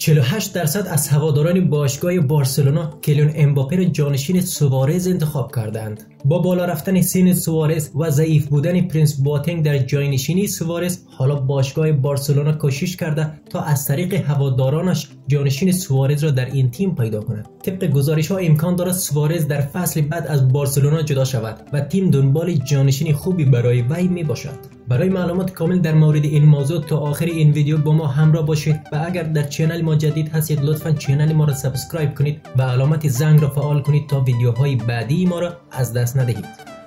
48 درصد از هواداران باشگاه بارسلونا کیلیان امباپه را جانشین سوارز انتخاب کردند. با بالا رفتن سن سوارز و ضعیف بودن پرنس بواتنگ در جانشینی سوارز حالا باشگاه بارسلونا کوشش کرده تا از طریق هوادارانش جانشین سوارز را در این تیم پیدا کند طبق گزارش ها امکان دارد سوارز در فصل بعد از بارسلونا جدا شود و تیم دنبال جانشین خوبی برای وی می باشد برای معلومات کامل در مورد این موضوع تا آخر این ویدیو با ما همراه باشید و اگر در channel ما جدید هستید لطفا channel ما را subscribe کنید و علامت زنگ را فعال کنید تا ویدیوهای بعدی ما را از دست ندهید.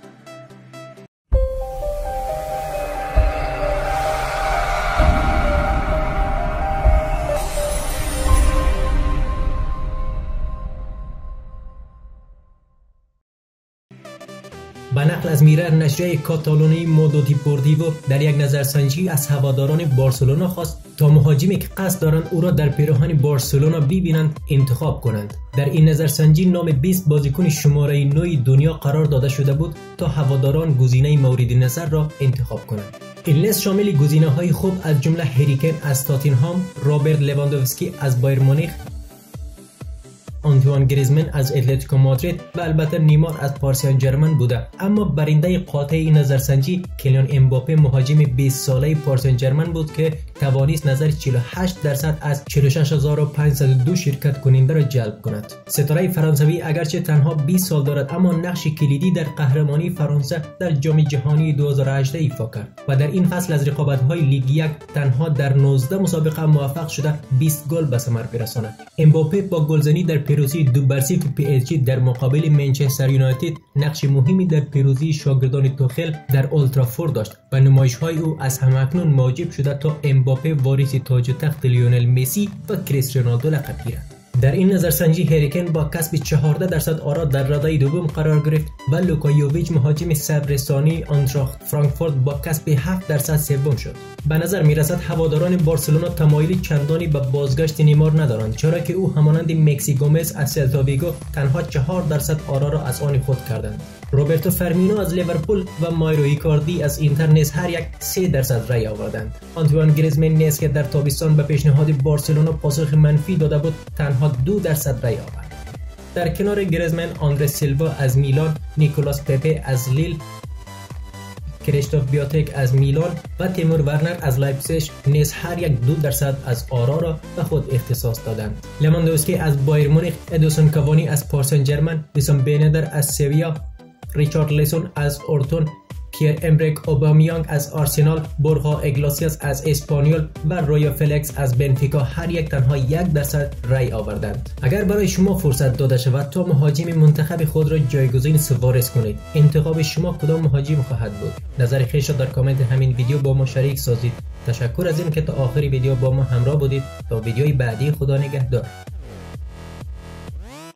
به نقل از میرر نشریه کاتالونی موندو دپورتیوو در یک نظرسنجی از هواداران بارسلونا خواست تا مهاجمی که قصد دارند او را در پیراهن بارسلونا ببینند انتخاب کنند. در این نظرسنجی نام 20 بازیکن شماره 9 دنیا قرار داده شده بود تا هواداران گزینه مورد نظر را انتخاب کنند. این لیست شامل گزینه های خوب از جمله هری کین از تاتینهام، رابرت لواندوفسکی از بایرن مونیخ، آنتوان گریزمن از اتلتیکو مادرید و البته نیمار از پارسیان جرمن بوده. اما برنده قاطع نظرسنجی کلیان امباپه مهاجم 20 ساله پارسیان جرمن بود که توانست نظر 48 درصد از 46502 شرکت کننده را جلب کند. ستاره فرانسوی اگرچه تنها 20 سال دارد اما نقش کلیدی در قهرمانی فرانسه در جام جهانی 2018 ایفا کرد و در این فصل از رقابت‌های لیگ یک تنها در 19 مسابقه موفق شده 20 گل به ثمر برساند. امباپه با گلزنی در پیروزی دو بر صفر PSG در مقابل منچستر یونایتد نقش مهمی در پیروزی شاگردان توخل در اولدترافورد داشت و نمایش های او از هم‌اکنون موجب شده تا امباپه وارث تاج و تخت لیونل مسی و کریستیانو رونالدو لقب گیرد. در این نظرسنجی هری کین با کسب 14 درصد آرا در رده دوم قرار گرفت و لوکا یوویچ مهاجم صربستانی آینتراخت فرانکفورت با کسب 7 درصد سوم شد. به نظر می رسد هواداران بارسلونا تمایلی چندانی به بازگشت نیمار ندارند چرا که او همانند مکسی گومز از سلتا تنها 4 درصد آرا را از آن خود کردند. روبرتو فرمینو از لیورپول و مایرو ایکاردی از اینتر نیز هر یک 3 درصد رای آوردند. آنتوان گریزمن نیز که در تابستان به پیشنهاد بارسلونا پاسخ منفی داده بود تنها 2 درصد رای آورد. در کنار گریزمن آندره سیلوا از میلان نیکولاس پپه از لیل کریستوف پیاتک از میلان و تیمو ورنر از لایپزیگ نیز هر یک دو درصد از آرا را به خود اختصاص دادند. لواندوفسکی از بایرن مونیخ ادینسون کاوانی از پاری سن ژرمن ویسام بن یدر از سویا ریچارلیسون از اورتون پیر امریک اوبامیانگ از آرسنال بورخا ایگلسیاس از اسپانیول و ژوائو فلیکس از بنفیکا هر یک تنها یک درصد رای آوردند. اگر برای شما فرصت داده شود تا مهاجم منتخب خود را جایگزین سوارز کنید. انتخاب شما کدام مهاجم خواهد بود؟ نظر خیش را در کامنت همین ویدیو با ما شریک سازید. تشکر از این که تا آخر ویدیو با ما همراه بودید. تا ویدیوی بعدی خدا نگهدار.